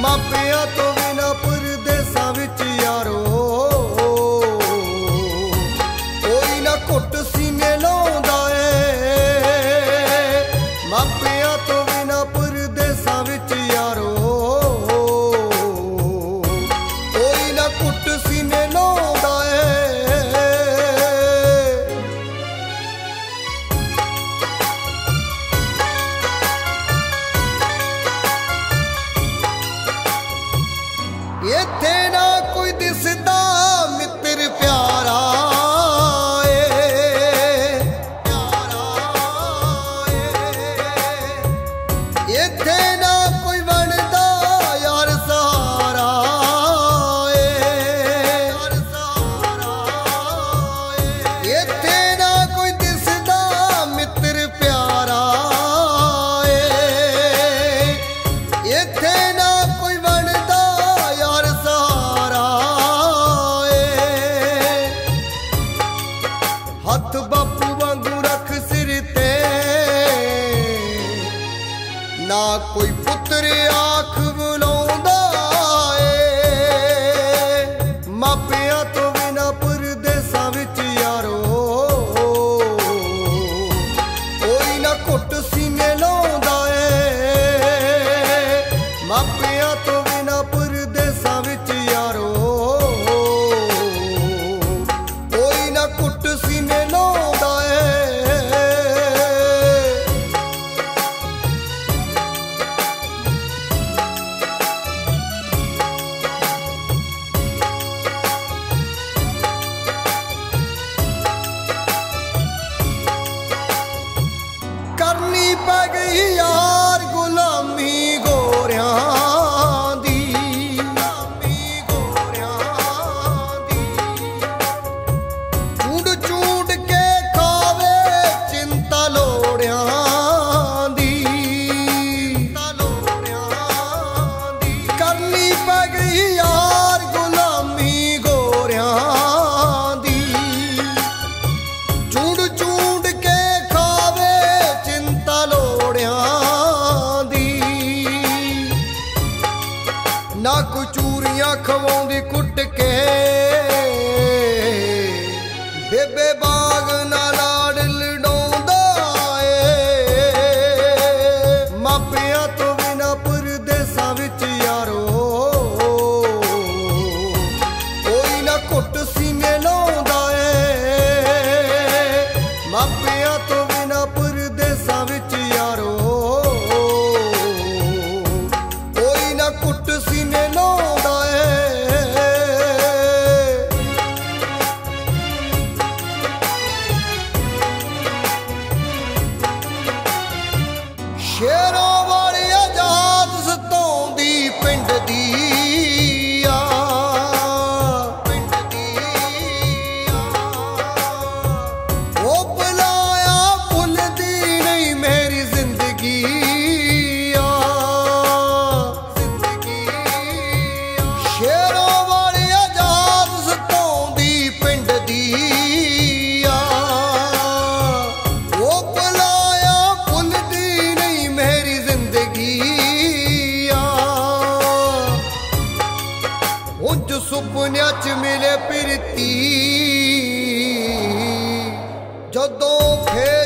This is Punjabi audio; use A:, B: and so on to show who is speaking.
A: ਮਾਪਿਆਂ ਤੋਂ ਬਿਨਾ ਪਰਦੇਸਾਂ ਵਿੱਚ ਯਾਰੋ। ਕੋਈ ਨਾ ਘੁੱਟ ਸੀਨੇ ਲਾਉਂਦਾ ਏ। ਮਾਪਿਆਂ ਇੱਥੇ ਨਾ ਕੋਈ ਵੜਦਾ ਯਾਰ ਸਹਾਰਾ ਏ। ਹੱਥ ਬਾਪੂ ਵਾਂਗੂ ਰੱਖ ਸਿਰ ਤੇ। ਨਾ ਕੋਈ ਪੁੱਤਰ ਆਖ ਬੁਲਾਉਂਦਾ ਏ। ਮਾਪਿਆਂ ਤੋਂ ਬਿਨਾ ਮਾਪਿਆਂ ਤੋਂ ਬਿਨਾ ਨਾ ਕੋਈ ਚੂਰੀਆਂ ਖਵਾਉਂਦੀ ਕੁੱਟ ਕੇ। ਬੇਬੇ ਬਾਗ ਨਾਲ ਸੁਪਨਿਆਂ 'ਚ ਮਿਲੇ ਪ੍ਰੀਤੀ। ਜਦੋਂ ਖੇ